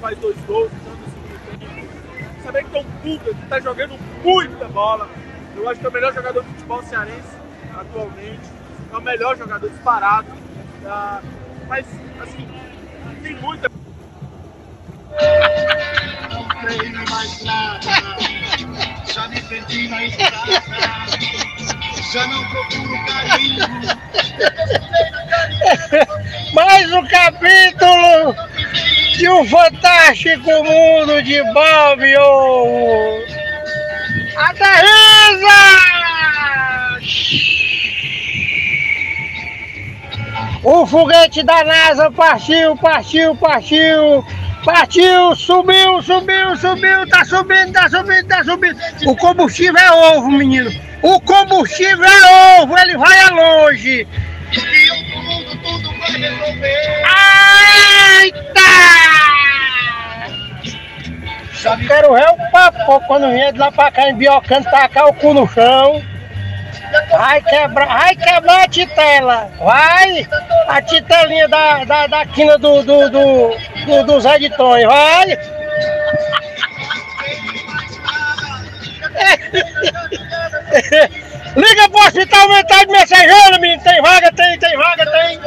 faz dois gols, então. Saber que tem um que está jogando muita bola. Eu acho que é o melhor jogador de futebol cearense atualmente. É o melhor jogador disparado. Uh, mas, assim, tem muita. Não mais nada, já me perdi na estrada, já não procuro carinho. Mais um capítulo de um fantástico mundo de Bob Aterriza! O foguete da NASA partiu, partiu, partiu, partiu, subiu, subiu, subiu, tá subindo, tá subindo, tá subindo. O combustível é ovo, menino. O combustível é ovo, ele vai longe. E o mundo tudo vai resolver. Só quero ver o papo quando vier de lá pra cá em Biocanto tacar o cu no chão. Vai quebrar, vai quebrar a titela. Vai a titelinha da, da, da quina do, do, do, do, do Zé de Tonho. Vai! Liga pro hospital mental de mensageiro, menino. Tem vaga, tem, tem vaga, tem.